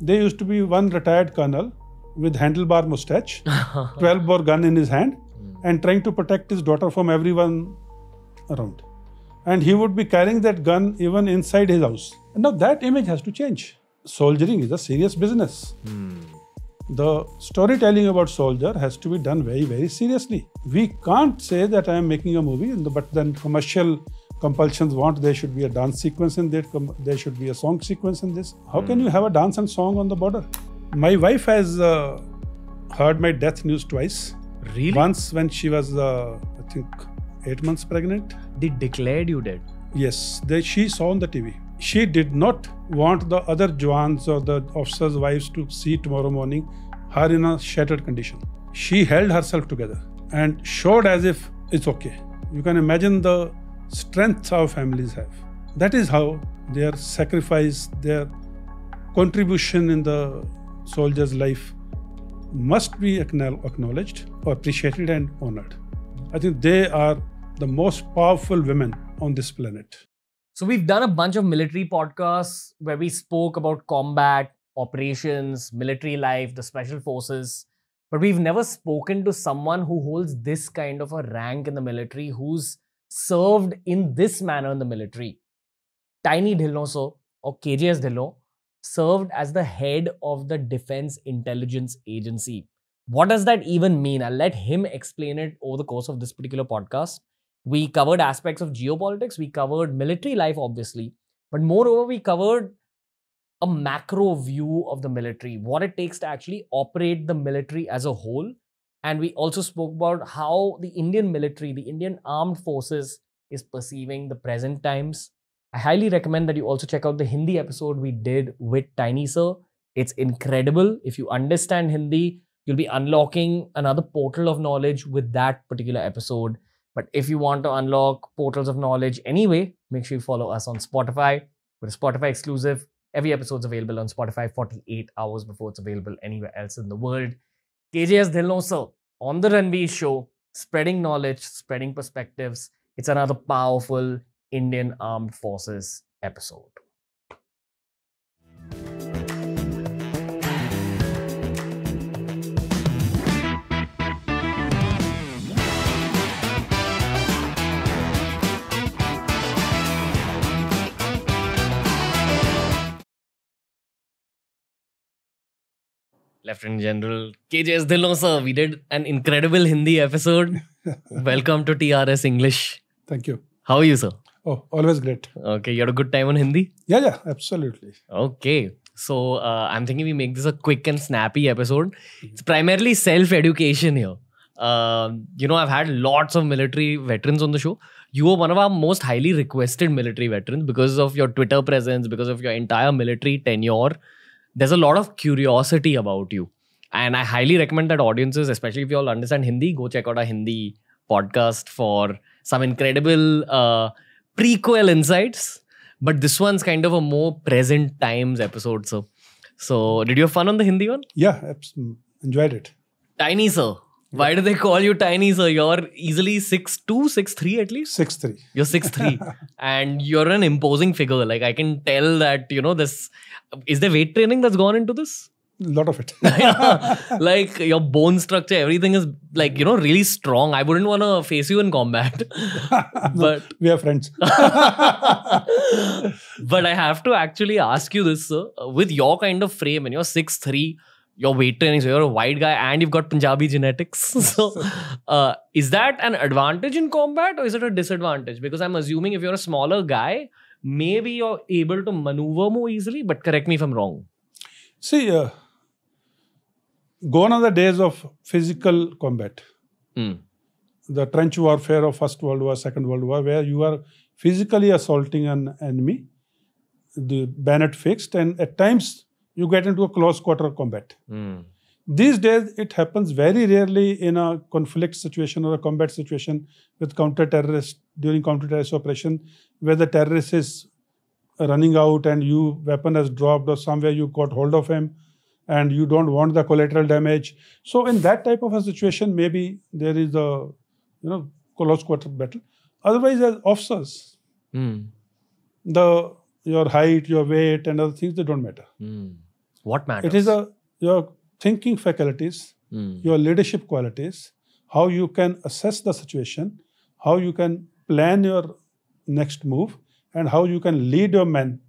there used to be one retired colonel with handlebar mustache, 12 bore gun in his hand, hmm. and trying to protect his daughter from everyone around. And he would be carrying that gun even inside his house. And now that image has to change. Soldiering is a serious business. Hmm. The storytelling about soldier has to be done very, very seriously. We can't say that I am making a movie, but then commercial compulsions want there should be a dance sequence in there, com- there should be a song sequence in this. How can you have a dance and song on the border? My wife has uh, heard my death news twice. Really? Once when she was, uh, I think, eight months pregnant. They declared you dead. Yes, they, she saw on the TV. She did not want the other Jawans or the officers' wives to see tomorrow morning her in a shattered condition. She held herself together and showed as if it's okay. You can imagine the strength our families have. That is how their sacrifice, their contribution in the soldier's life must be acknowledged, appreciated, and honored. I think they are the most powerful women on this planet. So we've done a bunch of military podcasts where we spoke about combat, operations, military life, the special forces. But we've never spoken to someone who holds this kind of a rank in the military, who's served in this manner in the military. Tiny Dhillon, so, or KJS Dhillon, served as the head of the Defense Intelligence Agency. What does that even mean? I'll let him explain it over the course of this particular podcast. We covered aspects of geopolitics, we covered military life, obviously, but moreover, we covered a macro view of the military, what it takes to actually operate the military as a whole. And we also spoke about how the Indian military, the Indian armed forces, is perceiving the present times. I highly recommend that you also check out the Hindi episode we did with Tiny Sir. It's incredible. If you understand Hindi, you'll be unlocking another portal of knowledge with that particular episode. But if you want to unlock portals of knowledge anyway, make sure you follow us on Spotify. We're Spotify exclusive. Every episode's available on Spotify 48 hours before it's available anywhere else in the world. KJS Dhillon sir on the Ranveer show, spreading knowledge, spreading perspectives. It's another powerful Indian Armed Forces episode. Lieutenant General KJS Dhillon sir, we did an incredible Hindi episode. Welcome to TRS English. Thank you. How are you, sir? Oh, always great. Okay, you had a good time on Hindi? Yeah, yeah, absolutely. Okay. So uh, I'm thinking we make this a quick and snappy episode. It's primarily self-education here. Um, you know, I've had lots of military veterans on the show. You were one of our most highly requested military veterans because of your Twitter presence, because of your entire military tenure. There's a lot of curiosity about you. And I highly recommend that audiences, especially if you all understand Hindi, go check out our Hindi podcast for some incredible uh, prequel insights. But this one's kind of a more present times episode. So, so did you have fun on the Hindi one? Yeah, enjoyed it. Tiny sir. Why do they call you tiny sir? You're easily 6'2, 6'3 at least. Six three. You're 6'3 and you're an imposing figure. Like I can tell that, you know, this is there weight training that's gone into this? A lot of it. like your bone structure, everything is like, you know, really strong. I wouldn't want to face you in combat. but we are friends. but I have to actually ask you this, sir. With your kind of frame and you're 6'3, your weight training, so you're a white guy and you've got Punjabi genetics. so, uh, is that an advantage in combat or is it a disadvantage? Because I'm assuming if you're a smaller guy, maybe you're able to maneuver more easily. But correct me if I'm wrong. See, uh, gone are the days of physical combat. Hmm. The trench warfare of First World War, Second World War, where you are physically assaulting an enemy, the bayonet fixed, and at times you get into a close quarter combat. Hmm. These days, it happens very rarely in a conflict situation or a combat situation with counter-terrorist during counter-terrorist operation, where the terrorist is running out and you weapon has dropped or somewhere you got hold of him and you don't want the collateral damage. So in that type of a situation, maybe there is a you know close quarter battle. Otherwise, as officers, Hmm. the your height, your weight, and other things they don't matter. Hmm. What matters? It is a your thinking faculties, Hmm. your leadership qualities, how you can assess the situation, how you can plan your next move, and how you can lead your men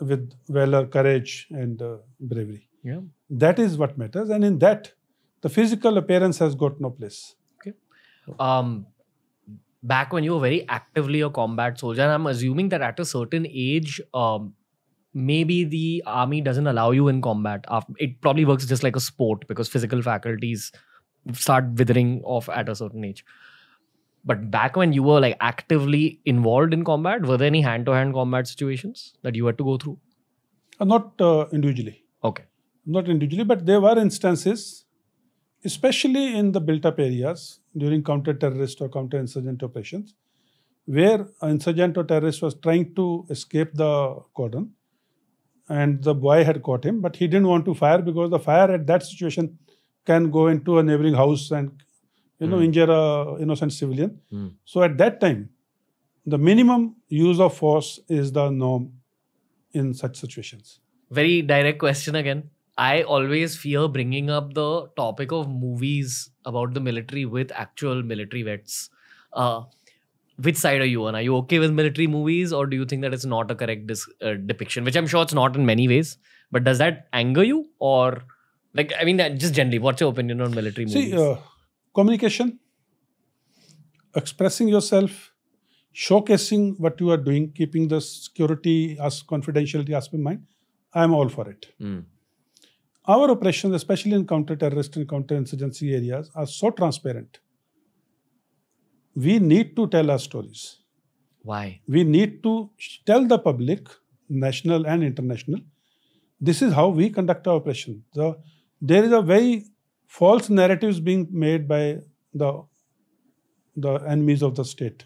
with valor, courage, and uh, bravery. Yeah. That is what matters, and in that, the physical appearance has got no place. um, back when you were very actively a combat soldier, and I'm assuming that at a certain age, um, maybe the army doesn't allow you in combat. It probably works just like a sport because physical faculties start withering off at a certain age. But back when you were like actively involved in combat, were there any hand-to-hand combat situations that you had to go through? Uh, not uh, individually. Okay. not individually, but there were instances, especially in the built up areas during counter terrorist or counter insurgent operations, where an insurgent or terrorist was trying to escape the cordon and the boy had caught him, but he didn't want to fire because the fire at that situation can go into a neighboring house and you know Hmm. injure a innocent civilian. Hmm. So at that time, the minimum use of force is the norm in such situations. very direct question again. I always fear bringing up the topic of movies about the military with actual military vets. Uh, which side are you on? Are you okay with military movies, or do you think that it's not a correct dis- uh, depiction? Which I'm sure it's not in many ways. But does that anger you, or like I mean, just generally, what's your opinion on military movies? See, uh, communication, expressing yourself, showcasing what you are doing, keeping the security as confidentiality aspect in mind, I am all for it. Hmm. Our operations, especially in counter-terrorist and counter-insurgency areas, are so transparent. We need to tell our stories. Why? We need to tell the public, national and international, this is how we conduct our operation. The, there is a very false narratives being made by the the enemies of the state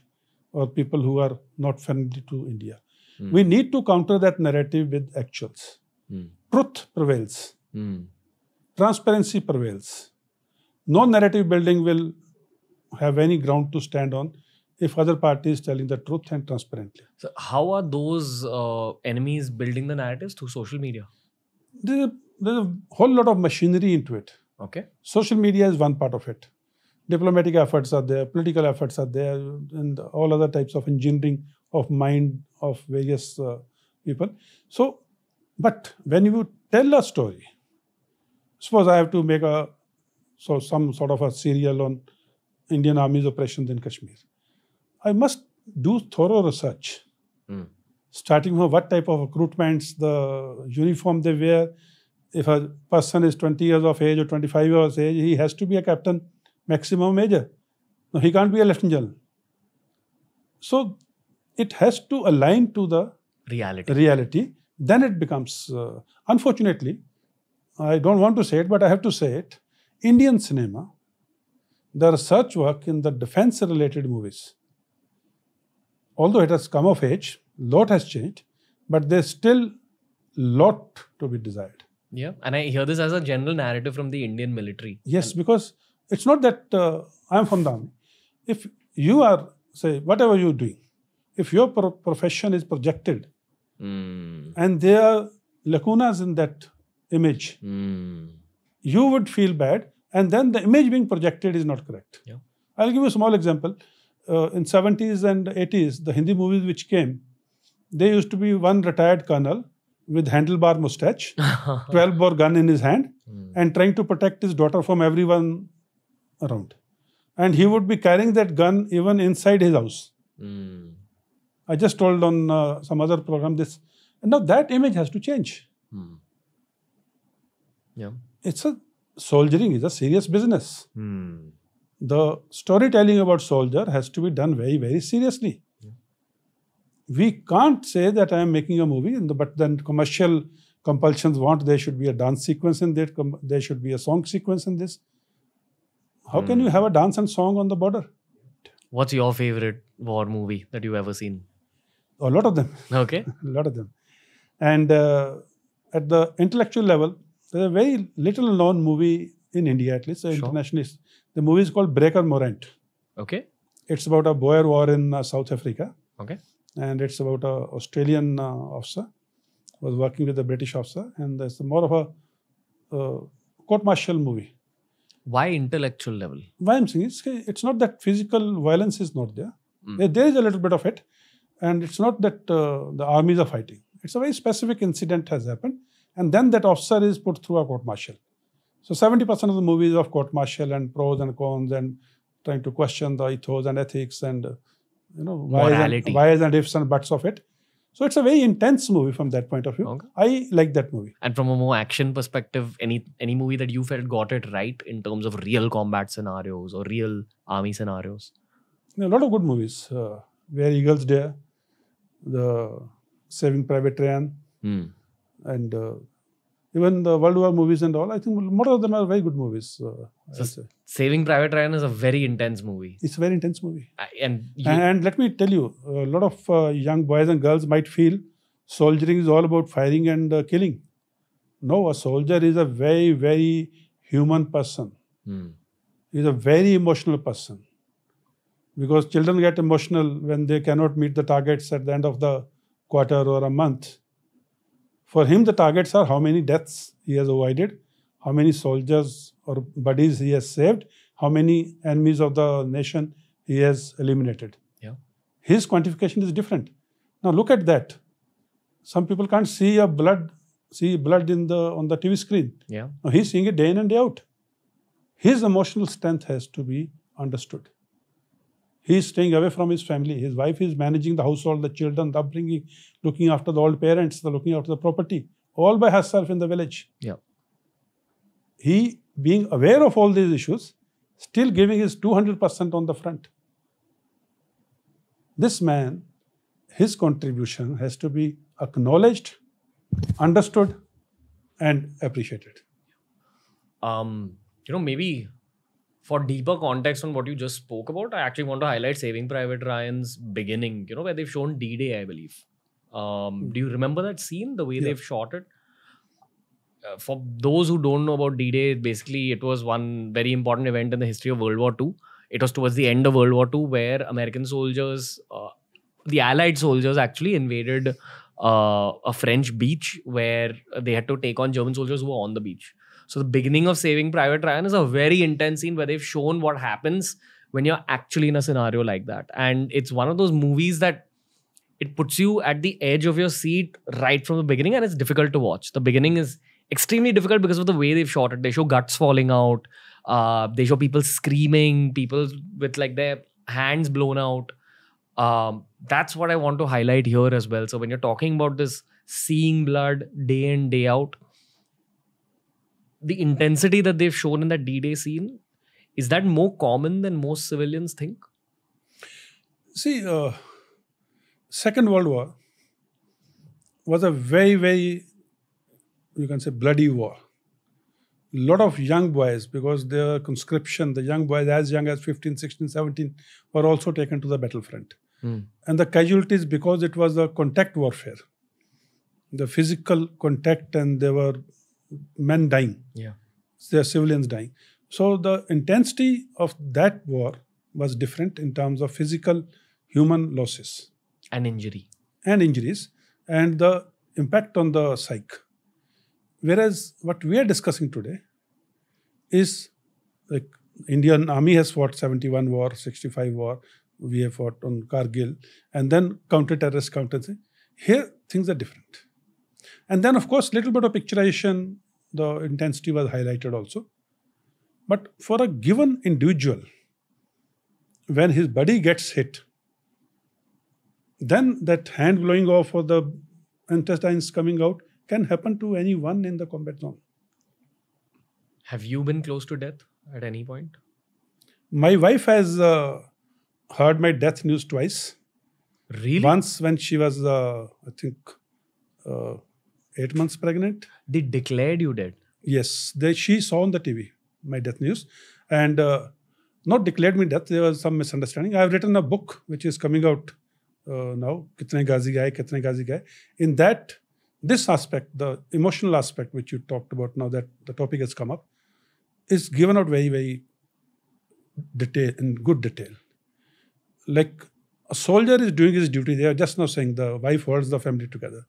or people who are not friendly to India. Hmm. We need to counter that narrative with actuals. Hmm. Truth prevails. Hmm. Transparency prevails. No narrative building will have any ground to stand on if other party is telling the truth and transparently. So, how are those uh, enemies building the narratives through social media? There's a, there's a whole lot of machinery into it. Okay. Social media is one part of it. Diplomatic efforts are there, political efforts are there, and all other types of engineering of mind of various uh, people. So, but when you tell a story, suppose I have to make a so some sort of a serial on Indian Army's operations in Kashmir, I must do thorough research Hmm. starting from what type of recruitments, the uniform they wear. If a person is 20 years of age or 25 years of age, he has to be a captain, maximum major. No, he can't be a lieutenant general. So it has to align to the Reality. reality. Then it becomes, uh, unfortunately, I don't want to say it, but I have to say it. Indian cinema, the research work in the defense related movies, although it has come of age, lot has changed, but there's still lot to be desired. Yeah, and I hear this as a general narrative from the Indian military. Yes, because it's not that uh, I'm from the army. If you are, say, whatever you're doing, if your pro- profession is projected Mm. and there are lacunas in that image, Mm. you would feel bad, and then the image being projected is not correct. Yeah. I'll give you a small example. Uh, in 70s and 80s, the Hindi movies which came, there used to be one retired colonel with handlebar mustache, 12 bore gun in his hand, Mm. and trying to protect his daughter from everyone around. And he would be carrying that gun even inside his house. Mm. I just told on uh, some other program this. And now that image has to change. Mm. Yeah. It's a soldiering is a serious business. Mm. The storytelling about soldier has to be done very, very seriously. We can't say that I am making a movie, the- but then commercial compulsions want there should be a dance sequence in that, there should be a song sequence in this. How can you have a dance and song on the border? What's your favorite war movie that you've ever seen? A lot of them. Okay. a lot of them. And uh, at the intellectual level, there's a very little known movie in India, at least Sure. internationally. The movie is called Breaker Morant. Okay. It's about a Boer War in uh, South Africa, Okay. and it's about an Australian uh, officer was working with a British officer, and it's more of a uh, court-martial movie. Why intellectual level? Why I'm saying it's, it's not that physical violence is not there. Mm. There- There is a little bit of it, and it's not that uh, the armies are fighting. It's a very specific incident has happened, and then that officer is put through a court-martial. So 70% of the movies of court-martial and pros and cons and trying to question the ethos and ethics and uh, you know whys and, whys and ifs and buts of it. So it's a very intense movie from that point of view. Okay. I like that movie. And from a more action perspective, any any movie that you felt got it right in terms of real combat scenarios or real army scenarios? A lot of good movies. Uh, Where Eagles Dare, the Saving Private Ryan, Hmm. And uh, even the World War movies and all. I think most of them are very good movies. Uh, So- Saving Private Ryan is a very intense movie. It's a very intense movie. I- And you, And, and let me tell you, a lot of uh, young boys and girls might feel soldiering is all about firing and uh, killing. No, a soldier is a very, very human person. Hmm. He's a very emotional person. Because children get emotional when they cannot meet the targets at the end of the quarter or a month. For him, the targets are how many deaths he has avoided, how many soldiers or buddies he has saved, how many enemies of the nation he has eliminated. Yeah. His quantification is different. Now look at that. Some people can't see a blood, see blood in the on the TV screen. yeah. Now he's seeing it day in and day out. His emotional strength has to be understood. He's staying away from his family. His wife is managing the household, the children, the upbringing, looking after the old parents, the looking after the property, all by herself in the village. Yeah. He, being aware of all these issues, still giving his 200% on the front. This man, his contribution has to be acknowledged, understood, and appreciated. um, you know, maybe for deeper context on what you just spoke about, I actually want to highlight Saving Private Ryan's beginning, you know, where they've shown D Day, I believe. Um, do you remember that scene, the way Yeah. they've shot it? Uh, for those who don't know about D Day, basically, it was one very important event in the history of World War II. It was towards the end of World War II where American soldiers, uh, the Allied soldiers, actually invaded uh, a French beach where they had to take on German soldiers who were on the beach. So the beginning of Saving Private Ryan is a very intense scene where they've shown what happens when you're actually in a scenario like that. And it's one of those movies that it puts you at the edge of your seat right from the beginning and it's difficult to watch. The beginning is extremely difficult because of the way they've shot it. They show guts falling out. Uh, they show people screaming, people with like their hands blown out. Um, that's what I want to highlight here as well. So when you're talking about this seeing blood day in day out, the intensity that they've shown in that D-Day scene is that more common than most civilians think? See, uh, Second World War was a very, very, you can say, bloody war. A lot of young boys, because their conscription, the young boys as young as 15, 16, 17, were also taken to the battlefront. Hmm. And the casualties, because it was a contact warfare, the physical contact, and there were men dying Yeah. there are civilians dying. So the intensity of that war was different in terms of physical human losses An injury. and injuries and the impact on the psyche. Whereas what we are discussing today is like Indian army has fought 71 war, 65 war, we have fought on Kargil, and then counter-terrorist counter. Here things are different. And then of course little bit of picturization, the intensity was highlighted also. But for a given individual, when his body gets hit, then that hand blowing off or the intestines coming out can happen to anyone in the combat zone. Have you been close to death at any point? My wife has uh, heard my death news twice. Really? Once when she was, uh, I think, uh, eight months pregnant. They declared you dead. Yes, they, she saw on the TV my death news and uh, not declared me death. There was some misunderstanding. I have written a book which is coming out uh, now, Kitne Ghazi Gaye, Kitne Ghazi Gaye. In that, this aspect, the emotional aspect which you talked about now that the topic has come up, is given out very, very detail in good detail. Like a soldier is doing his duty. They are just now saying the wife holds the family together.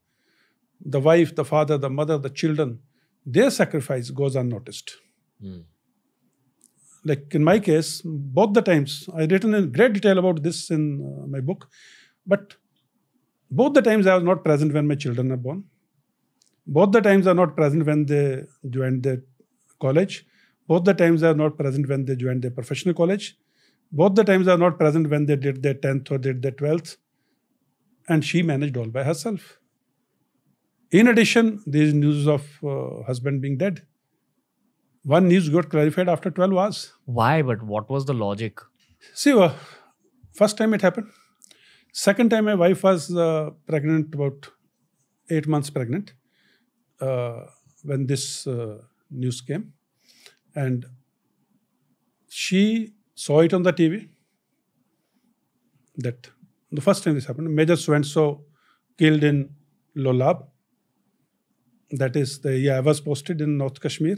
The wife, the father, the mother, the children, their sacrifice goes unnoticed. Hmm. Like in my case, both the times, I've written in great detail about this in uh, my book, but both the times I was not present when my children are born. Both the times are not present when they joined their college. Both the times are not present when they joined their professional college. Both the times are not present when they did their 10th or did their 12th. And she managed all by herself. In addition, there is news of uh, husband being dead. One news got clarified after 12 hours. Why? But what was the logic? See, uh, first time it happened. Second time, my wife was uh, pregnant, about eight months pregnant, uh, when this uh, news came. And she saw it on the TV that the first time this happened, Major so killed in Lolab. That is the yeah, I was posted in North Kashmir.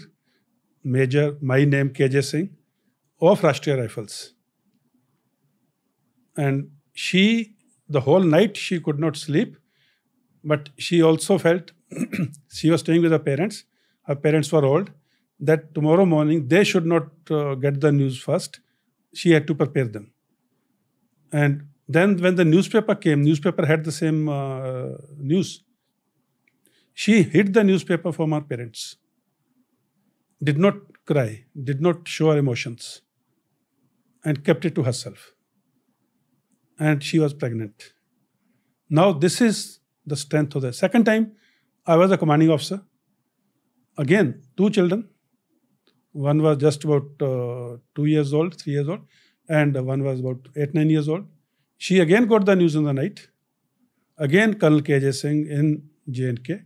Major, my name KJ Singh of Rashtriya Rifles. And she the whole night she could not sleep, but she also felt she was staying with her parents. Her parents were old. That tomorrow morning they should not uh, get the news first. She had to prepare them. And then when the newspaper came, newspaper had the same uh, news. She hid the newspaper from her parents. Did not cry, did not show her emotions, and kept it to herself and she was pregnant. Now, this is the strength of the second time. I was a commanding officer. Again, two children. One was just about uh, two years old, three years old, and one was about eight, nine years old. She again got the news in the night. Again, Colonel KJ Singh in J&K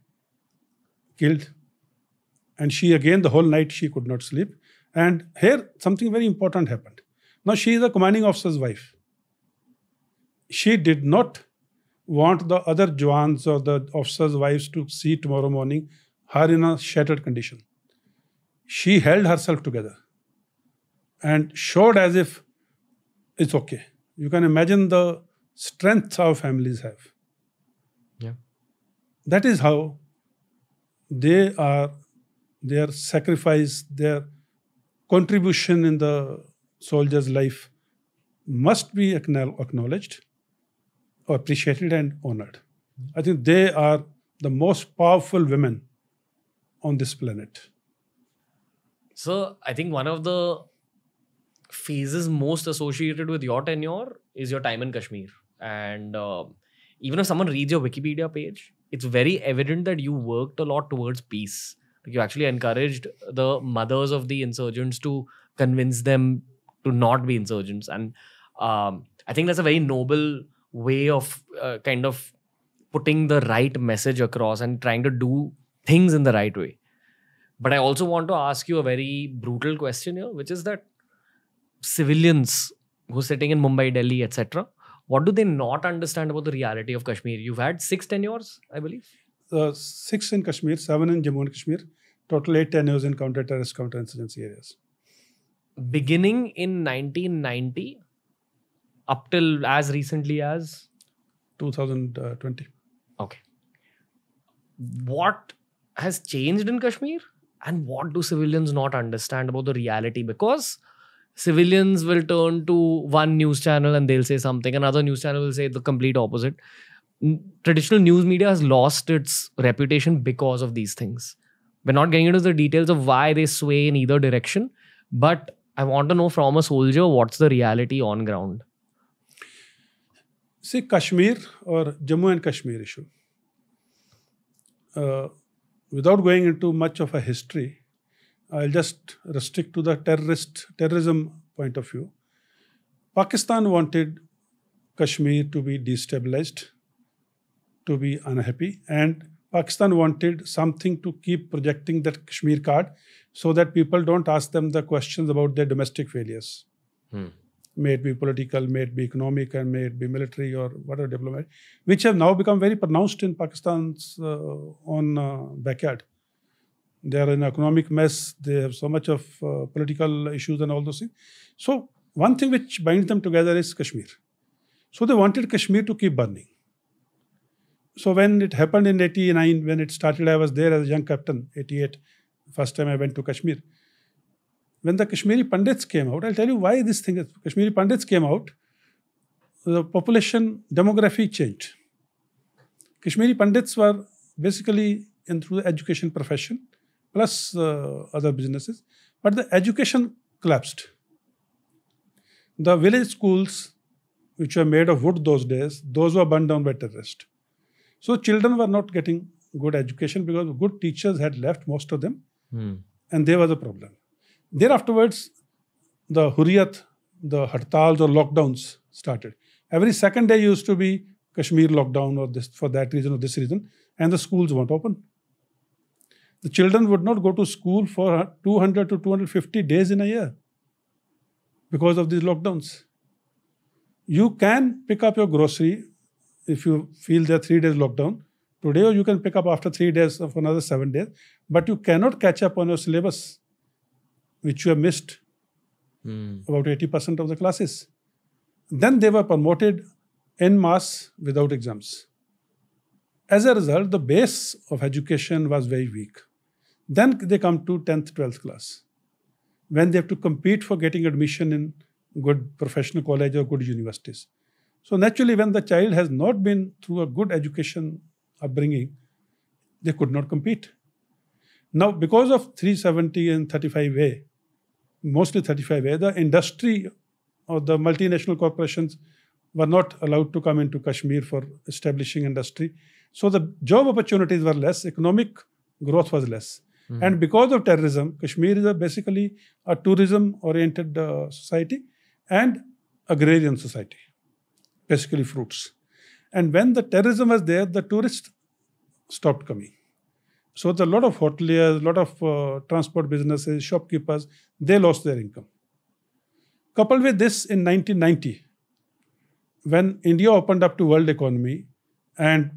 killed. And she again, the whole night, she could not sleep. And here, something very important happened. Now, she is a commanding officer's wife she did not want the other Jawans or the officers' wives to see tomorrow morning her in a shattered condition. She held herself together and showed as if it's okay. You can imagine the strength our families have. Yeah. That is how they are, their sacrifice, their contribution in the soldier's life must be acknowledged appreciated and honored. I think they are the most powerful women on this planet. So I think one of the phases most associated with your tenure is your time in Kashmir. And uh, even if someone reads your Wikipedia page, it's very evident that you worked a lot towards peace. You actually encouraged the mothers of the insurgents to convince them to not be insurgents. And um, I think that's a very noble way of uh, kind of putting the right message across and trying to do things in the right way. But I also want to ask you a very brutal question here, which is that civilians who are sitting in Mumbai, Delhi, etc., what do they not understand about the reality of Kashmir? You've had six tenures, I believe. Uh, six in Kashmir, seven in Jammu and Kashmir, total eight tenures in counter-terrorist, counter-insurgency areas. Beginning in 1990, up till as recently as 2020. Okay. What has changed in Kashmir? And what do civilians not understand about the reality? Because civilians will turn to one news channel and they'll say something, another news channel will say the complete opposite. Traditional news media has lost its reputation because of these things. We're not getting into the details of why they sway in either direction, but I want to know from a soldier what's the reality on ground. See, Kashmir or Jammu and Kashmir issue. Uh, without going into much of a history, I'll just restrict to the terrorist terrorism point of view. Pakistan wanted Kashmir to be destabilized, to be unhappy, and Pakistan wanted something to keep projecting that Kashmir card so that people don't ask them the questions about their domestic failures. Hmm may it be political, may it be economic, and may it be military or whatever diplomatic, which have now become very pronounced in Pakistan's uh, own uh, backyard. They are in economic mess. They have so much of uh, political issues and all those things. So one thing which binds them together is Kashmir. So they wanted Kashmir to keep burning. so when it happened in 89, when it started, I was there as a young captain, 88, first time I went to Kashmir. When the Kashmiri Pandits came out, I'll tell you why this thing is. Kashmiri Pandits came out, the population demography changed. Kashmiri Pandits were basically in the education profession, plus uh, other businesses, but the education collapsed. The village schools, which were made of wood those days, those were burned down by terrorists. So children were not getting good education because good teachers had left, most of them, Hmm. and there was a problem. There afterwards, the hurriyat, the hartals or lockdowns started. Every second day used to be Kashmir lockdown or this for that reason or this reason, and the schools weren't open. The children would not go to school for 200 to 250 days in a year because of these lockdowns. You can pick up your grocery if you feel there are three days lockdown today, or you can pick up after three days of another seven days, but you cannot catch up on your syllabus, which you have missed Hmm. about 80% of the classes. Then they were promoted en masse without exams. As a result, the base of education was very weak. Then they come to 10th, 12th class, when they have to compete for getting admission in good professional college or good universities. So naturally, when the child has not been through a good education upbringing, they could not compete. Now, because of 370 and 35A, mostly 35A, the industry or the multinational corporations were not allowed to come into Kashmir for establishing industry. So the job opportunities were less, economic growth was less. Hmm. And because of terrorism, Kashmir is a basically a tourism oriented uh, society and agrarian society, basically fruits. And when the terrorism was there, the tourists stopped coming. So a lot of hoteliers, a lot of uh, transport businesses, shopkeepers, they lost their income. Coupled with this, in 1990, when India opened up to world economy and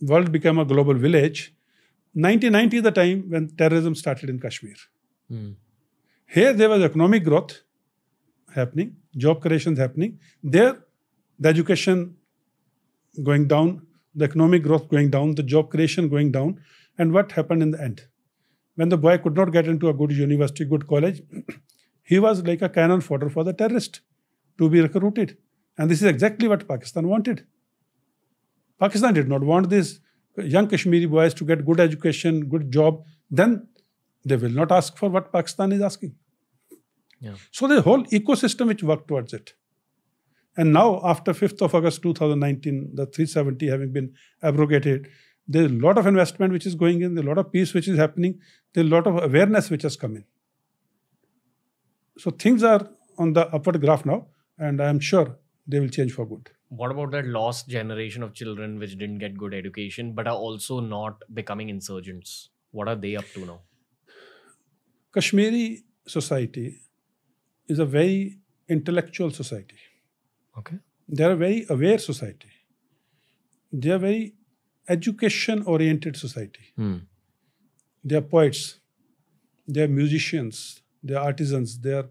world became a global village, 1990 is the time when terrorism started in Kashmir. Hmm. Here there was economic growth happening, job creations happening. There, the education going down, the economic growth going down, the job creation going down. And what happened in the end? When the boy could not get into a good university, good college, he was like a cannon fodder for the terrorist to be recruited. And this is exactly what Pakistan wanted. Pakistan did not want these young Kashmiri boys to get good education, good job. Then they will not ask for what Pakistan is asking. Yeah. So the whole ecosystem which worked towards it. And now, after 5th of August 2019, the 370 having been abrogated, there's a lot of investment which is going in, there's a lot of peace which is happening, there's a lot of awareness which has come in. So things are on the upward graph now, and I am sure they will change for good. What about that lost generation of children which didn't get good education but are also not becoming insurgents? What are they up to now? Kashmiri society is a very intellectual society. Okay. They are a very aware society. They are very education oriented society. Hmm. They are poets, they are musicians, they are artisans, they are,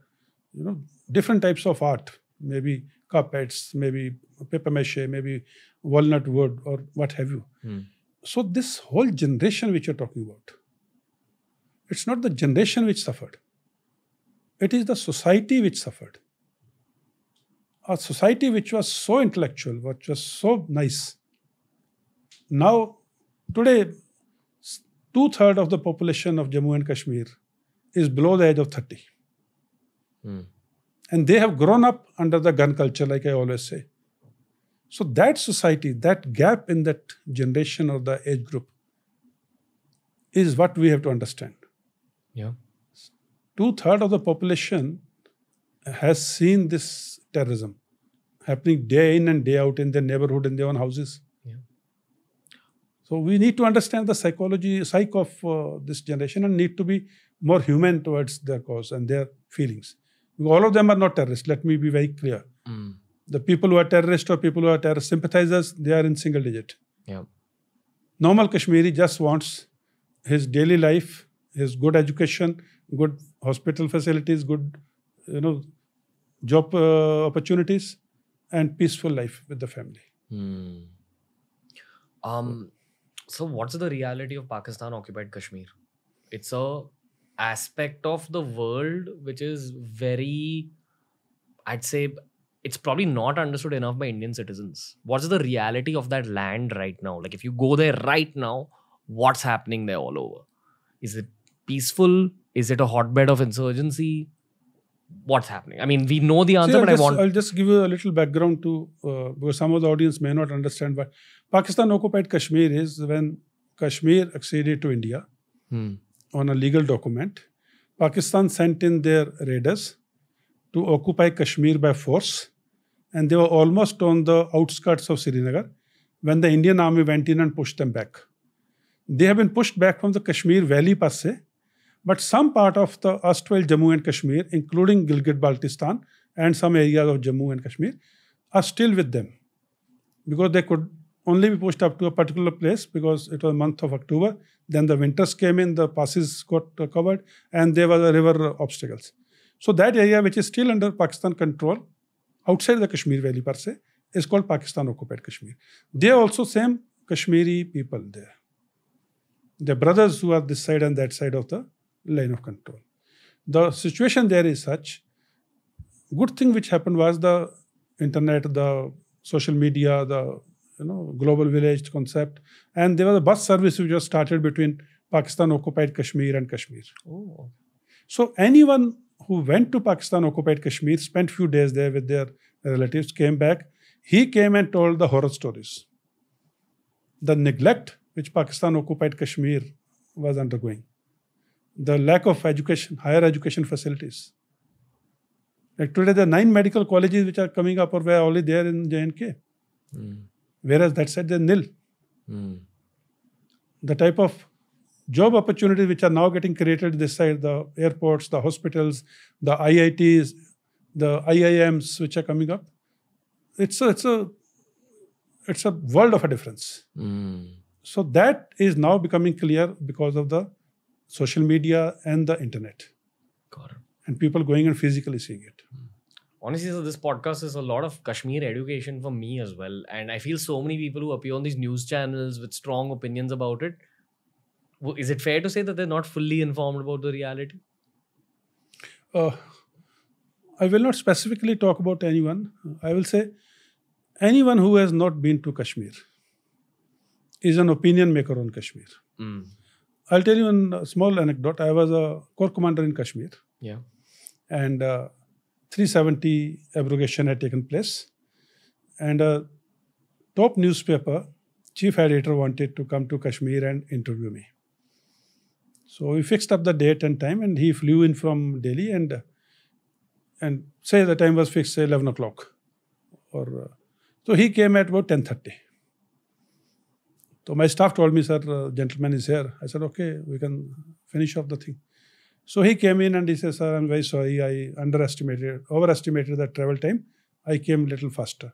you know, different types of art, maybe carpets, maybe paper mache, maybe walnut wood, or what have you. Hmm. So, this whole generation which you're talking about, it's not the generation which suffered, it is the society which suffered. A society which was so intellectual, which was so nice. Now, today, two thirds of the population of Jammu and Kashmir is below the age of 30. Hmm. And they have grown up under the gun culture, like I always say. So, that society, that gap in that generation or the age group is what we have to understand. Yeah. Two thirds of the population has seen this terrorism happening day in and day out in their neighborhood, in their own houses. Yeah. So we need to understand the psychology, psyche of uh, this generation and need to be more human towards their cause and their feelings. All of them are not terrorists. Let me be very clear. Hmm. The people who are terrorists or people who are terrorist sympathizers, they are in single digit. Yeah. Normal Kashmiri just wants his daily life, his good education, good hospital facilities, good, you know, job uh, opportunities, and peaceful life with the family. Hmm. Um, so what's the reality of Pakistan occupied Kashmir? It's a aspect of the world which is very, I'd say, it's probably not understood enough by Indian citizens. What's the reality of that land right now? Like, if you go there right now, what's happening there all over? Is it peaceful? Is it a hotbed of insurgency? What's happening? I mean, we know the answer, See, but just, I want. I'll just give you a little background to uh, because some of the audience may not understand But Pakistan occupied Kashmir is when Kashmir acceded to India Hmm. On a legal document. Pakistan sent in their raiders to occupy Kashmir by force, and they were almost on the outskirts of Srinagar when the Indian army went in and pushed them back. They have been pushed back from the Kashmir Valley per se, but some part of the erstwhile Jammu and Kashmir, including Gilgit Baltistan and some areas of Jammu and Kashmir, are still with them because they could only be pushed up to a particular place because it was month of October. Then the winters came in, the passes got covered, and there were the river obstacles. So that area, which is still under Pakistan control, outside the Kashmir Valley per se, is called Pakistan occupied Kashmir. They are also same Kashmiri people there. The brothers who are this side and that side of the line of control. The situation there is such. Good thing which happened was the internet, the social media, the you know global village concept, and there was a bus service which was started between Pakistan occupied Kashmir and Kashmir. Oh. So anyone who went to Pakistan occupied Kashmir, spent few days there with their relatives, came back. He came and told the horror stories. The neglect which Pakistan occupied Kashmir was undergoing, the lack of education, higher education facilities. Like today, there are nine medical colleges which are coming up or were only there in J&K, Hmm. Whereas that side they're nil. Hmm. the type of job opportunities which are now getting created this side, the airports, the hospitals, the IITs, the IIMs which are coming up, it's a, it's a it's a world of a difference. Hmm. So that is now becoming clear because of the social media and the internet, and people going and physically seeing it. Honestly so this podcast is a lot of kashmir education for me as well and i feel so many people who appear on these news channels with strong opinions about it. Is it fair to say that they're not fully informed about the reality Uh, I will not specifically talk about anyone. I will say anyone who has not been to Kashmir is an opinion maker on Kashmir. mm. I'll tell you a small anecdote. I was a corps commander in Kashmir, yeah and uh, 370 abrogation had taken place. And a top newspaper chief editor wanted to come to Kashmir and interview me. So we fixed up the date and time, and he flew in from Delhi, and and say the time was fixed, say 11 o'clock, or uh, so he came at about 10:30. So my staff told me, sir, uh, gentleman is here. I said, okay, we can finish off the thing. So he came in and he says, sir, I'm very sorry. I underestimated, overestimated the travel time. I came a little faster.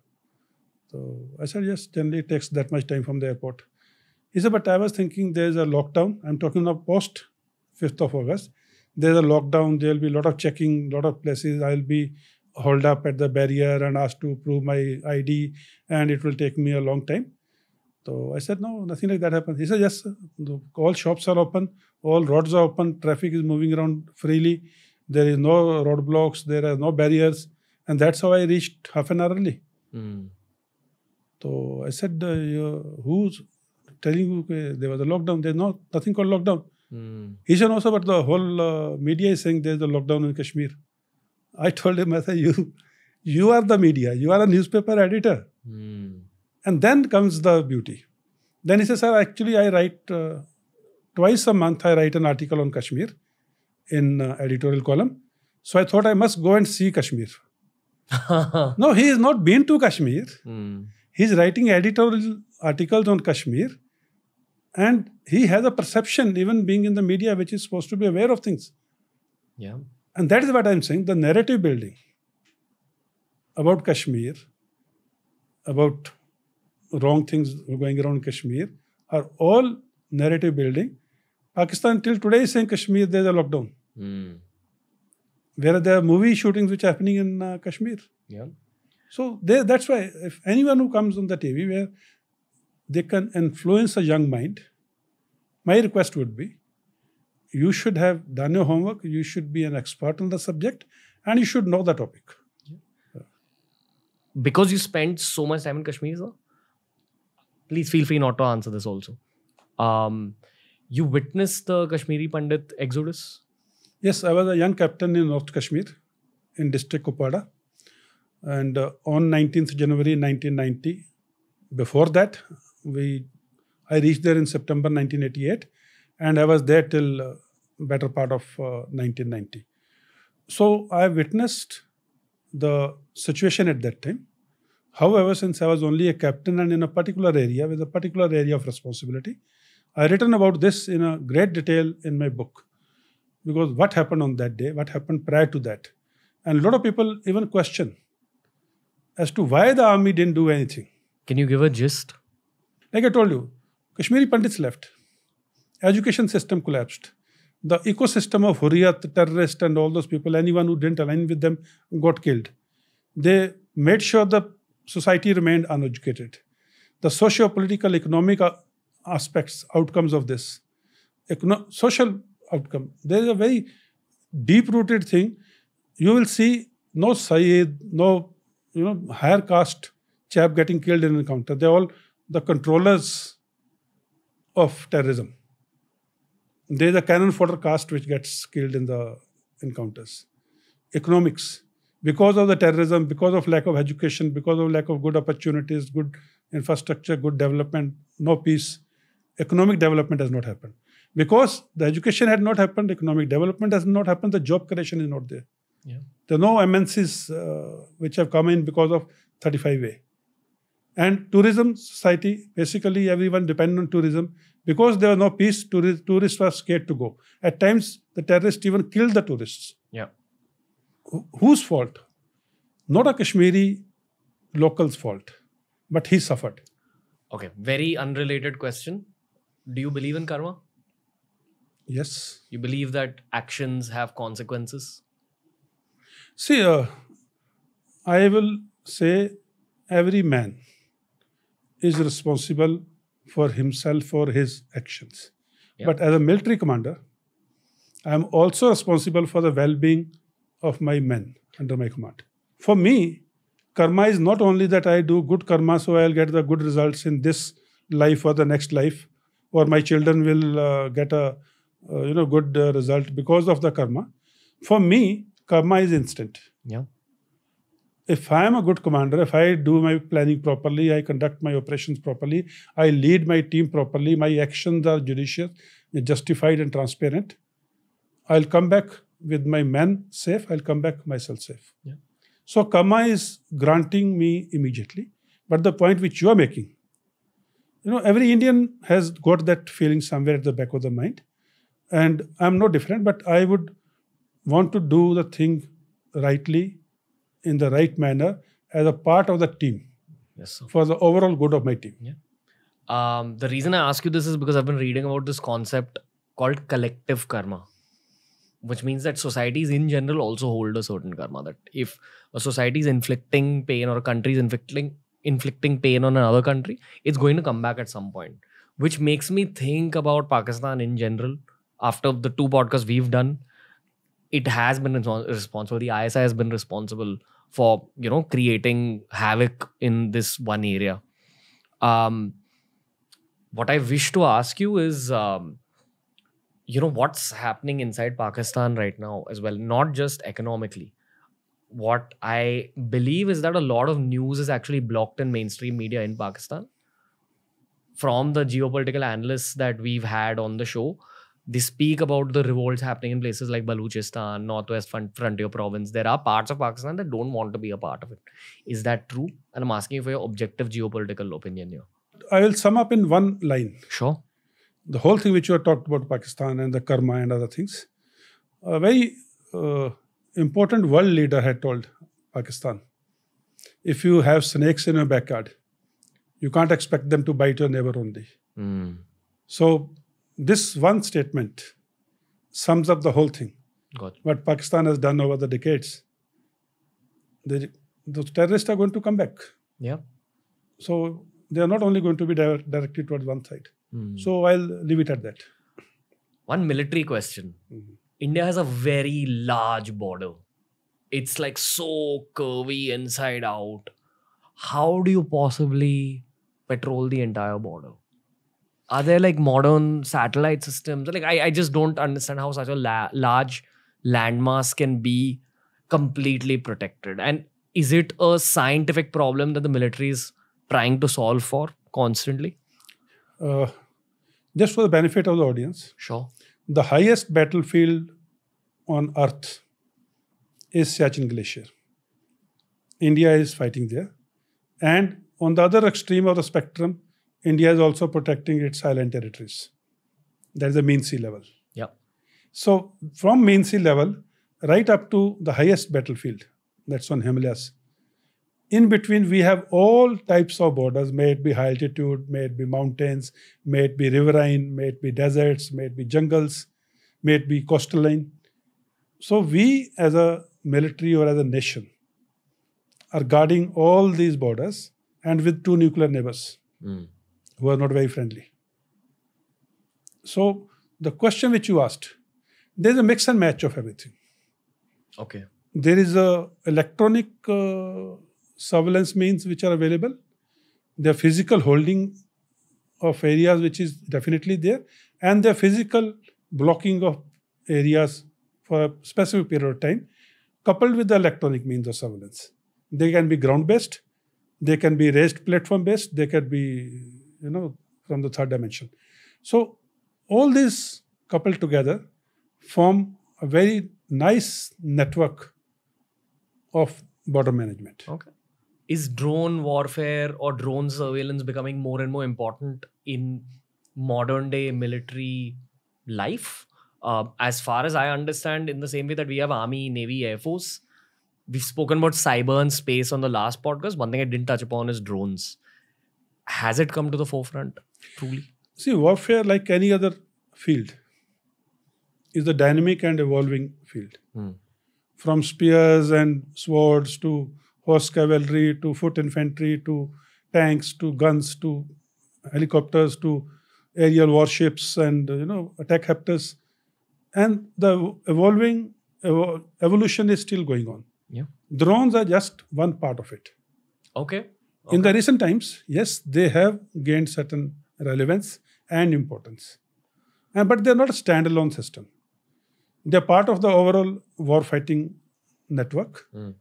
So I said, yes, generally it takes that much time from the airport. He said, but I was thinking there's a lockdown. I'm talking of post 5th of August. There's a lockdown. There'll be a lot of checking, a lot of places. I'll be hauled up at the barrier and asked to prove my ID, and it will take me a long time. So I said, no, nothing like that happened. He said, yes, all shops are open, all roads are open, traffic is moving around freely. There is no roadblocks, there are no barriers, and that's how I reached half an hour early. mm. So I said, uh, who's telling you there was a lockdown? There's no nothing called lockdown. Mm. He said, no, sir, but the whole uh, media is saying there's a lockdown in Kashmir. I told him, I said, you, you are the media, you are a newspaper editor. Mm. And then comes the beauty. Then he says, Sir, actually, I write uh, twice a month, I write an article on Kashmir in uh, editorial column. So I thought I must go and see Kashmir. No, he has not been to Kashmir. mm. He's writing editorial articles on Kashmir. And he has a perception, even being in the media, which is supposed to be aware of things. yeah And that is what I'm saying the narrative building about Kashmir, about wrong things going around Kashmir, are all narrative building. Pakistan till today is saying Kashmir there's a lockdown. mm. Where there are movie shootings which are happening in uh, Kashmir. yeah So they, that's why if anyone who comes on the TV where they can influence a young mind, my request would be you should have done your homework, you should be an expert on the subject, and you should know the topic. Because you spent so much time in Kashmir, sir, please feel free not to answer this also. Um, you witnessed the Kashmiri Pandit exodus? Yes, I was a young captain in North Kashmir in district Kupwara. And uh, on 19th January 1990, before that, we I reached there in September 1988, and I was there till uh, better part of uh, 1990. So I witnessed the situation at that time. However, since I was only a captain and in a particular area with a particular area of responsibility, I written about this in a great detail in my book. Because what happened on that day, what happened prior to that. And a lot of people even question as to why the army didn't do anything. Can you give a gist? Like I told you, Kashmiri Pandits left. Education system collapsed. The ecosystem of Hurriyat, terrorists, and all those people, anyone who didn't align with them, got killed. They made sure the society remained uneducated. The socio-political, economic uh, aspects, outcomes of this, Econo- social outcome. There is a very deep-rooted thing. You will see no Sayyid, no you know higher caste chap getting killed in an encounter. They're all the controllers of terrorism. There's a cannon fodder caste which gets killed in the encounters. Economics. Because of the terrorism, because of lack of education, because of lack of good opportunities, good infrastructure, good development, no peace, economic development has not happened. Because the education had not happened, economic development has not happened, the job creation is not there. Yeah. There are no MNCs uh, which have come in because of 35A. And tourism society, basically everyone depended on tourism. Because there was no peace, tourist, tourists were scared to go. At times, the terrorists even killed the tourists. Whose fault? Not a Kashmiri local's fault, but he suffered. Okay, very unrelated question. Do you believe in karma? Yes. You believe that actions have consequences? See, uh, I will say every man is responsible for himself for his actions. But as a military commander, I am also responsible for the well being of my men under my command. For me, karma is not only that I do good karma so I'll get the good results in this life or the next life, or my children will uh, get a uh, you know good uh, result because of the karma. For me, karma is instant Yeah. if I am a good commander, if I do my planning properly, I conduct my operations properly, I lead my team properly, my actions are judicious, justified, and transparent, I'll come back with my men safe, I'll come back myself safe. Yeah. So, karma is granting me immediately. But the point which you are making, you know, every Indian has got that feeling somewhere at the back of the mind. And I'm no different, but I would want to do the thing rightly in the right manner as a part of the team Yes, sir. for the overall good of my team. Um, the reason I ask you this is because I've been reading about this concept called collective karma, which means that societies in general also hold a certain karma. That if a society is inflicting pain or a country is inflicting inflicting pain on another country, it's going to come back at some point. Which makes me think about Pakistan in general. After the two podcasts we've done, it has been responsible. The ISI has been responsible for you know creating havoc in this one area. Um, what I wish to ask you is, um, you know, what's happening inside Pakistan right now as well, not just economically. What I believe is that a lot of news is actually blocked in mainstream media in Pakistan. From the geopolitical analysts that we've had on the show, they speak about the revolts happening in places like Baluchistan, Northwest Frontier Province. There are parts of Pakistan that don't want to be a part of it. Is that true? And I'm asking you for your objective geopolitical opinion here. I will sum up in one line Sure. The whole thing which you have talked about Pakistan and the karma and other things. A very uh, important world leader had told Pakistan if you have snakes in your backyard, you can't expect them to bite your neighbor only. Mm, So, this one statement sums up the whole thing. got. What Pakistan has done over the decades. The, those terrorists are going to come back. Yeah. So they are not only going to be di- directed towards one side. Hmm. So I'll leave it at that. One military question. Mhm. India has a very large border. It's like so curvy inside out. How do you possibly patrol the entire border? Are there like modern satellite systems? Like, I, I just don't understand how such a la- large landmass can be completely protected. And is it a scientific problem that the military is trying to solve for constantly? Uh, just for the benefit of the audience, Sure. the highest battlefield on earth is Siachen Glacier. India is fighting there. And on the other extreme of the spectrum, India is also protecting its island territories. That is the mean sea level. Yep. So, from mean sea level right up to the highest battlefield, that's on Himalayas. In between, we have all types of borders, may it be high altitude, may it be mountains, may it be riverine, may it be deserts, may it be jungles, may it be coastal line. So, we as a military or as a nation are guarding all these borders and with two nuclear neighbors Mm. who are not very friendly. So, the question which you asked, there's a mix and match of everything. Okay. There is a electronic uh, surveillance means which are available. The physical holding of areas which is definitely there, and the physical blocking of areas for a specific period of time, coupled with the electronic means of surveillance. They can be ground based, they can be raised platform based, they can be, you know, from the third dimension. So all these coupled together form a very nice network of border management. Okay. Is drone warfare or drone surveillance becoming more and more important in modern day military life? Uh, as far as I understand, in the same way that we have Army, Navy, Air Force, we've spoken about cyber and space on the last podcast. One thing I didn't touch upon is drones. Has it come to the forefront truly? See, warfare, like any other field, is a dynamic and evolving field. Hmm. From spears and swords to horse cavalry to foot infantry to tanks to guns to helicopters to aerial warships and you know attack helicopters, and the evolving evo- evolution is still going on. Yeah. Drones are just one part of it. Okay. In the recent times, yes, they have gained certain relevance and importance. And, but they're not a standalone system. They're part of the overall war fighting network. Hmm.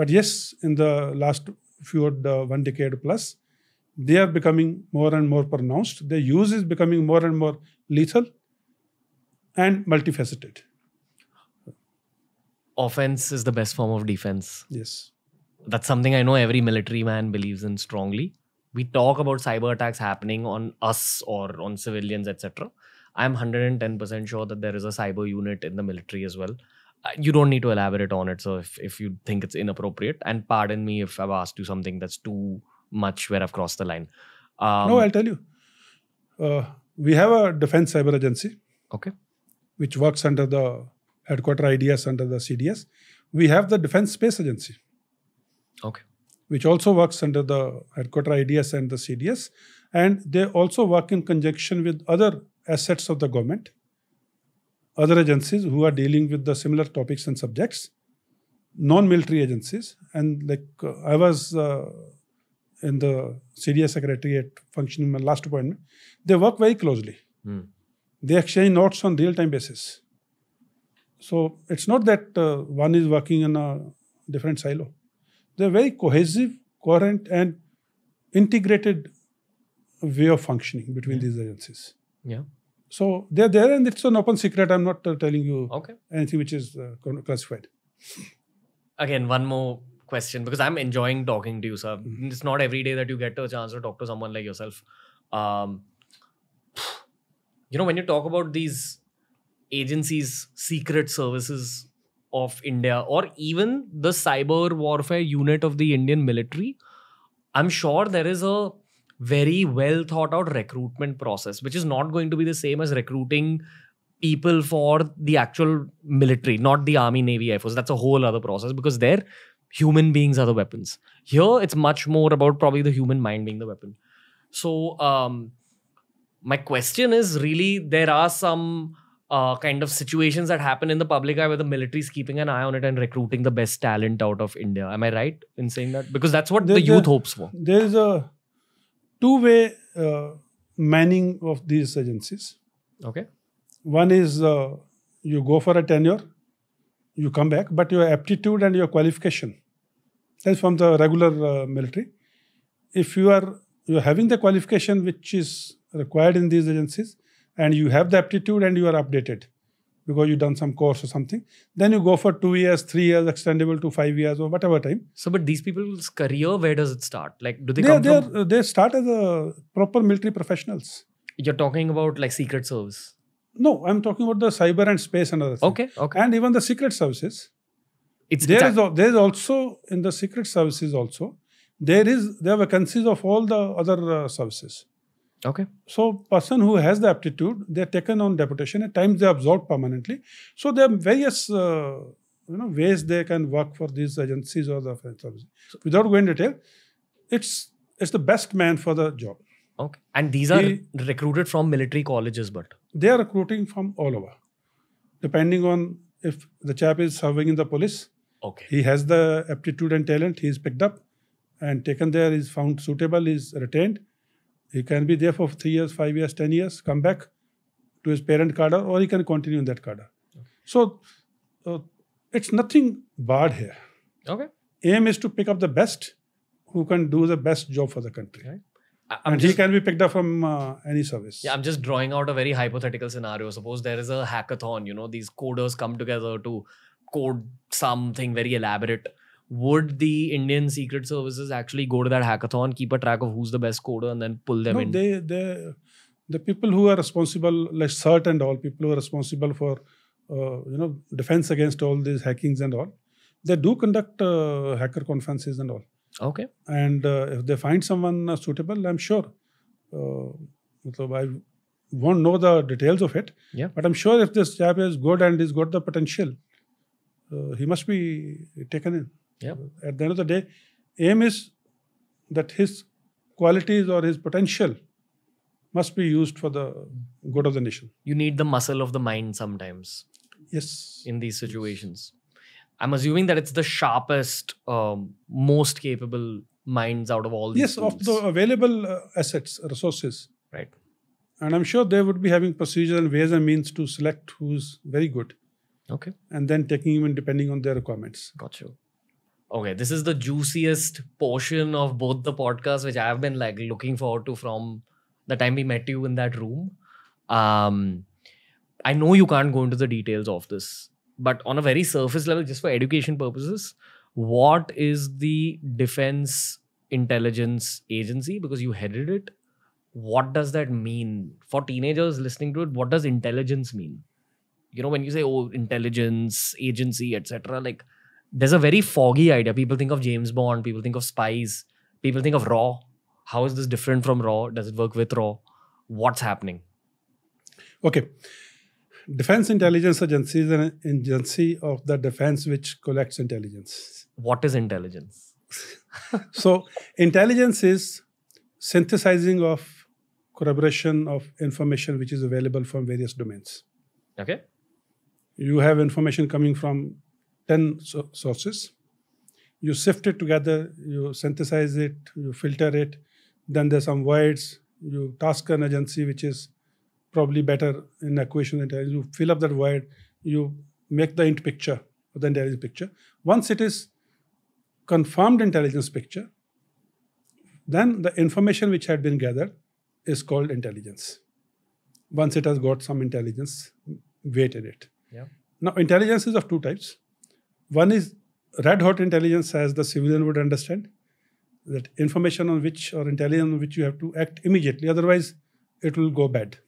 But yes, in the last few uh, one decade plus, they are becoming more and more pronounced. Their use is becoming more and more lethal and multifaceted. Offense is the best form of defense. Yes. that's something I know every military man believes in strongly. We talk about cyber attacks happening on us or on civilians, etc. I'm 110% sure that there is a cyber unit in the military as well. You don't need to elaborate on it. So if, if you think it's inappropriate, and pardon me if I've asked you something that's too much where I've crossed the line. Um, no, I'll tell you. Uh, we have a defense cyber agency. okay. which works under the headquarter IDS under the CDS. We have the Defense Space Agency, Okay. which also works under the headquarter IDS and the CDS. And they also work in conjunction with other assets of the government, other agencies who are dealing with the similar topics and subjects, non military agencies. And like uh, I was uh, in the CDS secretariat functioning in my last appointment, they work very closely Hmm. they exchange notes on real time basis so it's not that uh, one is working in a different silo they're very cohesive coherent and integrated way of functioning between these agencies Yeah. So they're there and it's an open secret. I'm not uh, telling you Okay. anything which is uh, classified. Again one more question because i'm enjoying talking to you sir. It's not every day that you get a chance to talk to someone like yourself. Um you know when you talk about these agencies secret services of india or even the cyber warfare unit of the indian military i'm sure there is a very well thought out recruitment process which is not going to be the same as recruiting people for the actual military, not the army, navy, air force. That's a whole other process because there, human beings are the weapons. Here, it's much more about probably the human mind being the weapon. So, um, my question is really there are some uh, kind of situations that happen in the public eye where the military is keeping an eye on it and recruiting the best talent out of India. Am I right in saying that? Because that's what There- the youth there- hopes for. There is a two-way uh, manning of these agencies. Okay. One is uh, you go for a tenure, you come back, but your aptitude and your qualification, that's from the regular uh, military. If you are you're having the qualification which is required in these agencies, and you have the aptitude and you are updated because you've done some course or something, then you go for two years, three years, extendable to five years or whatever time. So, but these people's career, where does it start? Like, do they, They, come they, from? they start as a proper military professionals. You're talking about like secret service. No, I'm talking about the cyber and space and other things. Okay. Okay. And even the secret services. It's, There it's is there is also in the secret services also there is there are vacancies of all the other uh, services. Okay. So person who has the aptitude, they are taken on deputation. At times they are absorbed permanently. So there are various uh, you know ways they can work for these agencies or the services. Without going into detail, it's it's the best man for the job. Okay. And these are He- recruited from military colleges, but They are recruiting from all over, depending on if the chap is serving in the police. okay. he has the aptitude and talent he is picked up and taken there is found suitable is retained he can be there for three years five years ten years come back to his parent cadre or he can continue in that cadre so uh, it's nothing bad here Okay. aim is to pick up the best who can do the best job for the country Right. I'm and just, he can be picked up from uh, any service yeah, I'm just drawing out a very hypothetical scenario. Suppose there is a hackathon, you know, these coders come together to code something very elaborate. Would the Indian Secret Services actually go to that hackathon, keep a track of who's the best coder, and then pull them no, in? they they the people who are responsible like CERT and all people who are responsible for uh, you know defense against all these hackings and all they do conduct uh, hacker conferences and all okay. and uh, if they find someone uh, suitable i'm sure uh, matlab i won't know the details of it Yeah. but i'm sure if this chap is good and he's got the potential uh, he must be taken in Yeah. at the end of the day aim is that his qualities or his potential must be used for the good of the nation You need the muscle of the mind sometimes yes in these situations. I'm assuming that it's the sharpest, um, most capable minds out of all these yes of the available uh, assets resources Right. and i'm sure they would be having procedures and ways and means to select who's very good Okay. and then taking him in depending on their requirements Got you. Okay, this is the juiciest portion of both the podcasts, which I have been like looking forward to from the time we met you in that room. Um, I know you can't go into the details of this, but on a very surface level, just for education purposes, what is the Defense Intelligence Agency? Because you headed it. What does that mean for teenagers listening to it? What does intelligence mean? You know, when you say oh, intelligence agency, etc., like there's a very foggy idea. People think of James Bond, people think of spies, people think of RAW. How is this different from RAW? Does it work with RAW? What's happening? okay defense intelligence agency is an agency of the defense which collects intelligence What is intelligence? so intelligence is synthesizing of corroboration of information which is available from various domains Okay. you have information coming from 10 so- sources. You sift it together you synthesize it you filter it. Then there's some voids. You task an agency which is probably better in acquisition intelligence you fill up that void you make the int picture of the intelligence picture. Once it is confirmed intelligence picture then the information which had been gathered is called intelligence. Once it has got some intelligence weight in it. Yeah. now intelligence is of two types one is red hot intelligence as the civilian would understand that information on which or intelligence on which you have to act immediately otherwise it will go bad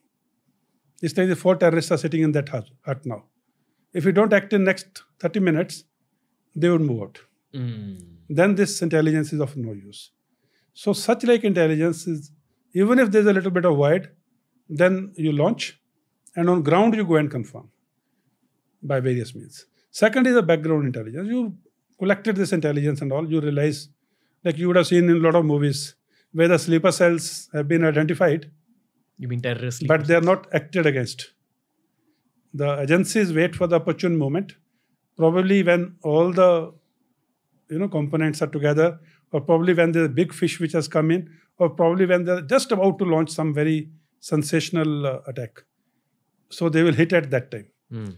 it's like the four terrorists are sitting in that hut, hut now if you don't act in next 30 minutes they would move out Mm. then this intelligence is of no use. So such like intelligence is even if there's a little bit of void, then you launch, and on ground you go and confirm by various means. Second is the background intelligence. You collected this intelligence and all. You realize, like you would have seen in a lot of movies, where the sleeper cells have been identified, You mean terrorists? but they are not acted against. The agencies wait for the opportune moment, probably when all the you know components are together, or probably when there's a big fish which has come in, or probably when they're just about to launch some very sensational uh, attack. So they will hit at that time. Hmm.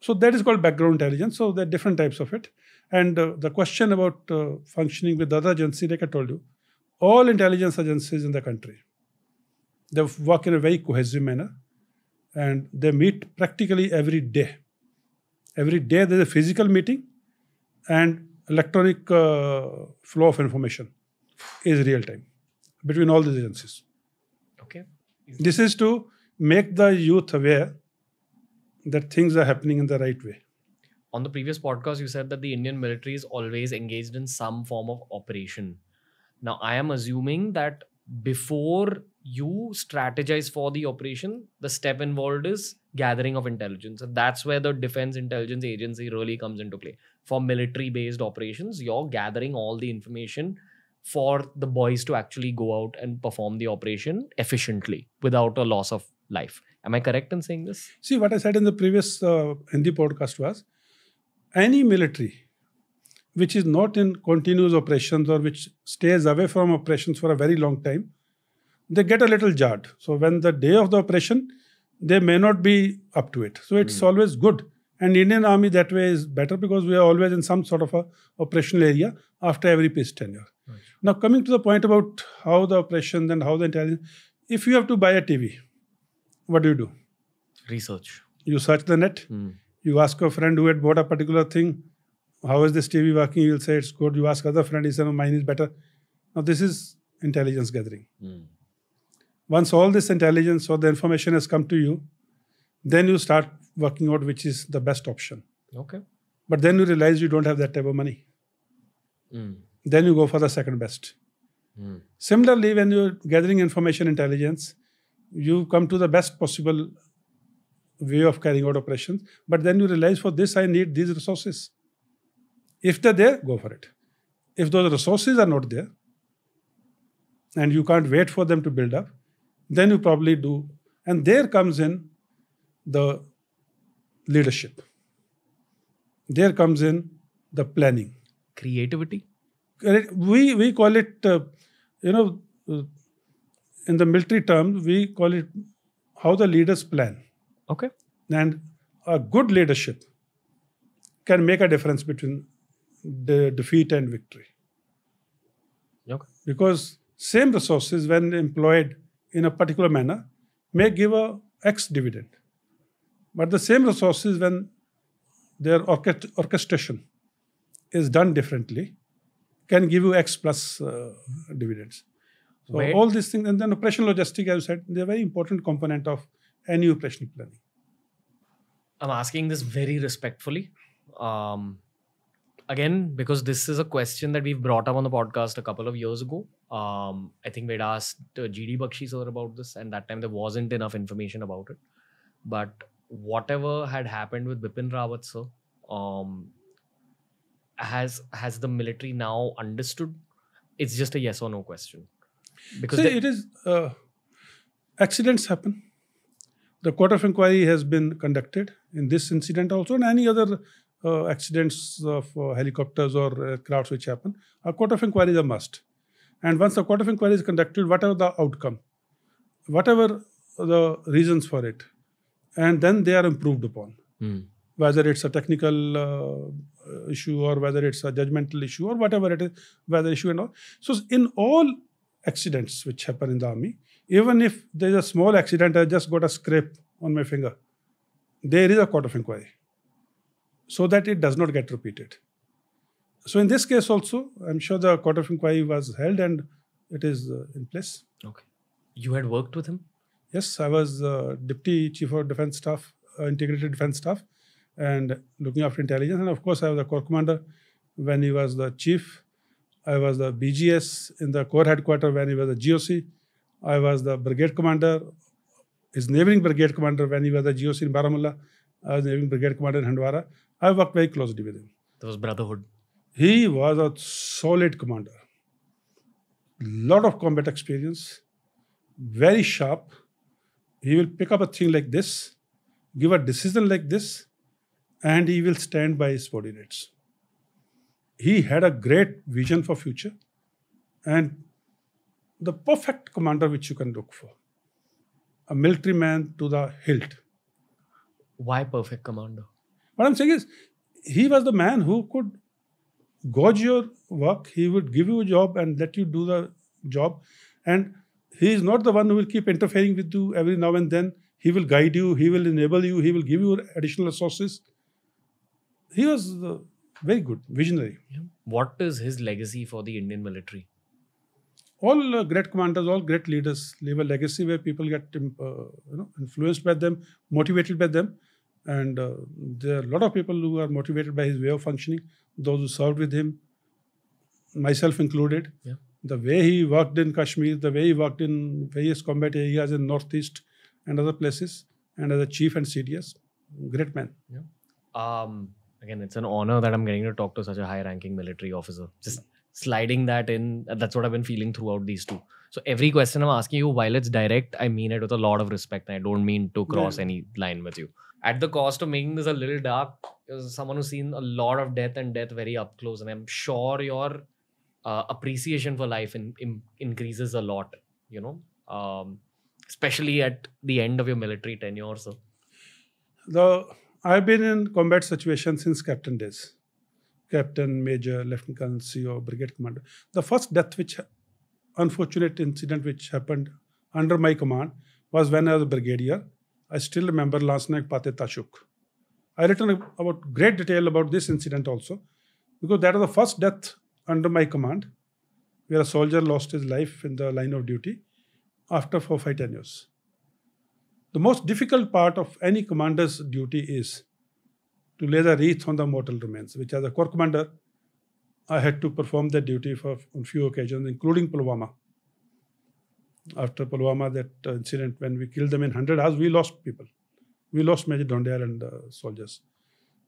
So that is called background intelligence. So there are different types of it. And uh, the question about uh, functioning with other agency, like I told you, all intelligence agencies in the country, they work in a very cohesive manner, and they meet practically every day. Every day there is a physical meeting, and electronic uh, flow of information is real time between all these agencies. Okay. This is to make the youth aware that things are happening in the right way. On the previous podcast, you said that the Indian military is always engaged in some form of operation. Now, I am assuming that before you strategize for the operation, the step involved is gathering of intelligence. And that's where the Defense Intelligence Agency really comes into play. For military based operations, you're gathering all the information for the boys to actually go out and perform the operation efficiently without a loss of life. Am I correct in saying this? See, what I said in the previous uh, Hindi podcast was any military which is not in continuous operations or which stays away from operations for a very long time, they get a little jarred. So, when the day of the operation, they may not be up to it. So, it's Hmm. always good. And Indian Army that way is better because we are always in some sort of a operational area after every peace tenure. Right. Now, coming to the point about how the operation and how the intelligence, if you have to buy a TV, what do you do? Research. You search the net, Hmm. you ask a friend who had bought a particular thing, how is this TV working? You'll say it's good. You ask other friend, he said, no, mine is better. Now, this is intelligence gathering. Hmm. Once all this intelligence or the information has come to you, then you start working out which is the best option. Okay. But then you realize you don't have that type of money. Hmm. Then you go for the second best. Hmm. Similarly, when you're gathering information intelligence, you come to the best possible way of carrying out operations. But then you realize for this, I need these resources. If they're there, go for it. If those resources are not there, and you can't wait for them to build up, then you probably do. And there comes in the leadership. There comes in the planning Creativity. we we call it uh, you know uh, in the military terms we call it how the leaders plan Okay. and a good leadership can make a difference between the defeat and victory Okay. because same resources when employed in a particular manner may give a x dividend but the same resources when their orchest- orchestration is done differently can give you x plus uh, dividends so Where- all these things and then operational logistic as i said they're a very important component of any operational planning I'm asking this very respectfully. Um, again, because this is a question that we've brought up on the podcast a couple of years ago. Um, I think we'd asked uh, GD Bakshi sir about this, and that time there wasn't enough information about it. But whatever had happened with Bipin Rawat sir, um, has has the military now understood? It's just a yes or no question. Because See, it is uh, accidents happen. The court of inquiry has been conducted in this incident also, and any other uh, accidents of uh, helicopters or aircrafts which happen. A court of inquiry is a must. And once the court of inquiry is conducted, whatever the outcome, whatever the reasons for it, and then they are improved upon. Hmm. Whether it's a technical uh, issue or whether it's a judgmental issue or whatever it is, whether issue and all. So in all accidents which happen in the army, even if there's a small accident, I just got a scrape on my finger, there is a court of inquiry so that it does not get repeated. So in this case also, I'm sure the court of inquiry was held and it is uh, in place. okay, you had worked with him. Yes, I was uh, deputy chief of defense staff, uh, integrated defense staff, and looking after intelligence. And of course, I was the corps commander when he was the chief. I was the BGS in the corps headquarters when he was the GOC. I was the brigade commander, his neighboring brigade commander when he was the GOC in Baramulla. Uh, I was neighboring brigade commander in Handwara. I worked very closely with him. There was brotherhood. He was a solid commander. lot of combat experience, very sharp. He will pick up a thing like this, give a decision like this, and he will stand by his subordinates. He had a great vision for future and the perfect commander which you can look for. A military man to the hilt. Why perfect commander? What I'm saying is, he was the man who could gauge your work. He would give you a job and let you do the job. And he is not the one who will keep interfering with you every now and then. He will guide you, he will enable you, he will give you additional resources. He was uh, very good, visionary. What is his legacy for the Indian military? all uh, great commanders, all great leaders leave a legacy where people get um, uh, you know influenced by them, motivated by them, and uh, there are a lot of people who are motivated by his way of functioning. Those who served with him, myself included. Yeah. The way he worked in Kashmir, the way he worked in various combat areas in Northeast and other places, and as a chief and CDS, great man. Yeah. Um, again, it's an honor that I'm getting to talk to such a high-ranking military officer. Just sliding that in. That's what I've been feeling throughout these two. So every question I'm asking you, while it's direct, I mean it with a lot of respect, and I don't mean to cross Yeah. any line with you. At the cost of making this a little dark, someone who's seen a lot of death and death very up close, and I'm sure your uh, appreciation for life in, in, increases a lot. You know, um, especially at the end of your military tenure. So The I've been in combat situations since captain days. Captain, major, lieutenant colonel, CO, brigade commander. The first death, which unfortunate incident which happened under my command, was when I was a brigadier. I still remember Lance Naik Pate Tashuk. I written about great detail about this incident also, because that was the first death under my command, where a soldier lost his life in the line of duty after four five tenures. The most difficult part of any commander's duty is to lay the wreath on the mortal remains, which as a corps commander, I had to perform that duty for on few occasions, including Pulwama. After Pulwama, that uh, incident when we killed them in 100 hours, we lost people. We lost Major Dhoundiyal and uh, soldiers.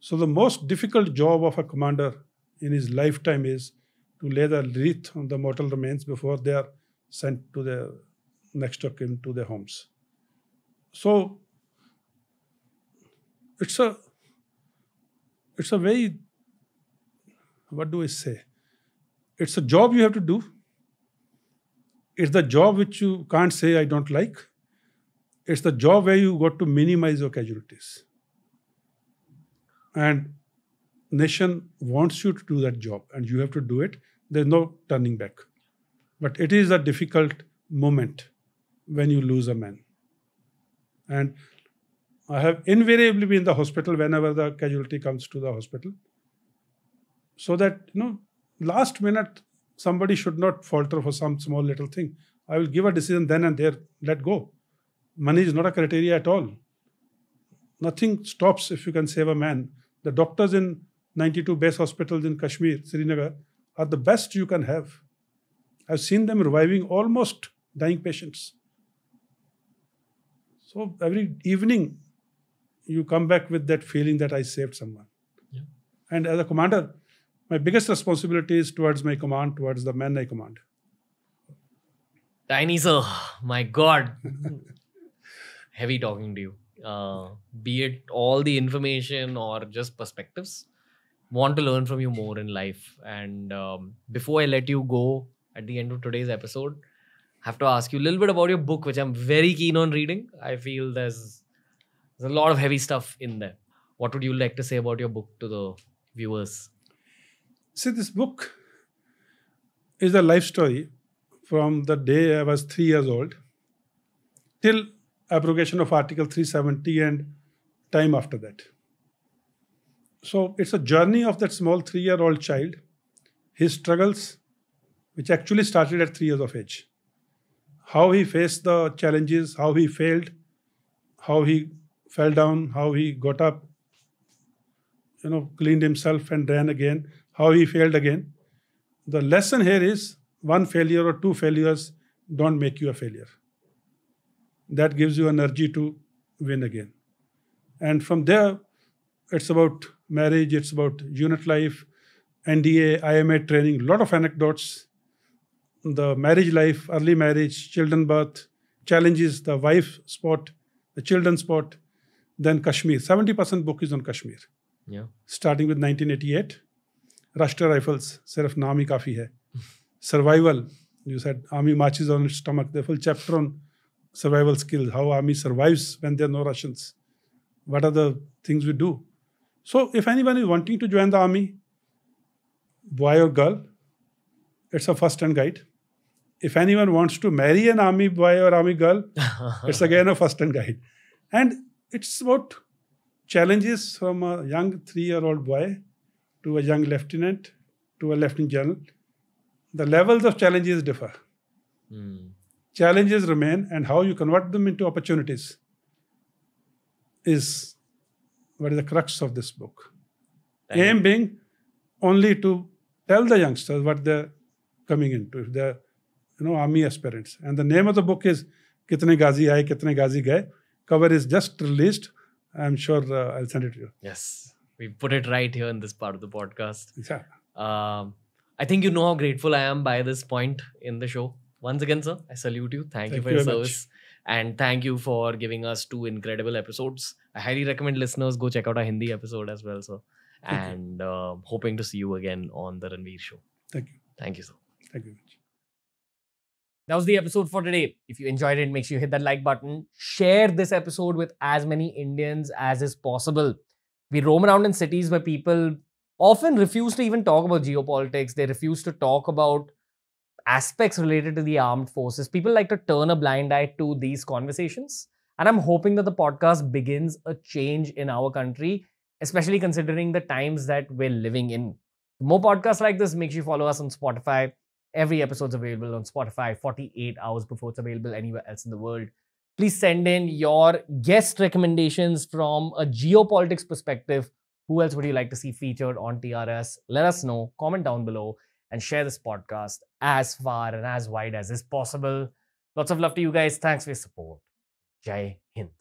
So the most difficult job of a commander in his lifetime is to lay the wreath on the mortal remains before they are sent to their next of kin to their homes. So it's a it's a very what do I say? It's a job you have to do. It's the job which you can't say I don't like. It's the job where you got to minimize your casualties. And nation wants you to do that job and you have to do it. There's no turning back. But it is a difficult moment when you lose a man. And I have invariably been in the hospital whenever the casualty comes to the hospital. So that, you know, last minute somebody should not falter for some small little thing. I will give a decision then and there, let go. Money is not a criteria at all. Nothing stops if you can save a man. The doctors in 92 base hospitals in Kashmir, Srinagar, are the best you can have. I've seen them reviving almost dying patients. So every evening, you come back with that feeling that I saved someone. Yeah. And as a commander, my biggest responsibility is towards my command, towards the men I command. Tiny sir, my God, heavy talking to you. Uh, be it all the information or just perspectives, want to learn from you more in life. And um, before I let you go at the end of today's episode, have to ask you a little bit about your book, which I'm very keen on reading. I feel there's there's a lot of heavy stuff in there. What would you like to say about your book to the viewers? See, this book is a life story from the day I was three years old till abrogation of Article 370 and time after that. So it's a journey of that small three year old child, his struggles, which actually started at three years of age. How he faced the challenges, how he failed, how he fell down, how he got up, you know, cleaned himself and ran again, how he failed again. The lesson here is one failure or two failures don't make you a failure. That gives you energy to win again. And from there, it's about marriage, it's about unit life, NDA, IMA training, a lot of anecdotes, the marriage life, early marriage, children birth, challenges, the wife spot, the children spot, then Kashmir. 70% book is on Kashmir. Yeah. Starting with 1988. Rashtriya Rifles, Sirf Naam hi kafi hai. Survival, you said army marches on its stomach. The full chapter on survival skills, how army survives when there are no Russians. What are the things we do? So if anyone is wanting to join the army, boy or girl, it's a first-hand guide. If anyone wants to marry an army boy or army girl, it's again a first and guide. And it's about challenges from a young three-year-old boy to a young lieutenant to a lieutenant general. The levels of challenges differ. Hmm. Challenges remain, and how you convert them into opportunities is what is the crux of this book. You. Aim being only to tell the youngsters what they're coming into, if they're you know army aspirants. And the name of the book is Kitne Ghazi Aaye, Kitne Ghazi Gaye. Cover is just released. I'm sure uh, I'll send it to you. Yes. We put it right here in this part of the podcast. Yeah. Um, I think you know how grateful I am by this point in the show. Once again, sir, I salute you. Thank, you for you your very much. service. And thank you for giving us two incredible episodes. I highly recommend listeners go check out our Hindi episode as well, sir. Thank. And uh, hoping to see you again on the Ranveer show. Thank you. Thank you, sir. Thank you. That was the episode for today. If you enjoyed it, make sure you hit that like button. Share this episode with as many Indians as is possible. We roam around in cities where people often refuse to even talk about geopolitics. They refuse to talk about aspects related to the armed forces. People like to turn a blind eye to these conversations. And I'm hoping that the podcast begins a change in our country, especially considering the times that we're living in. More podcasts like this, make sure you follow us on Spotify. Every episode's available on Spotify 48 hours before it's available anywhere else in the world. Please send in your guest recommendations from a geopolitics perspective. Who else would you like to see featured on TRS? Let us know. Comment down below and share this podcast as far and as wide as is possible. Lots of love to you guys. Thanks for your support. Jai Hind.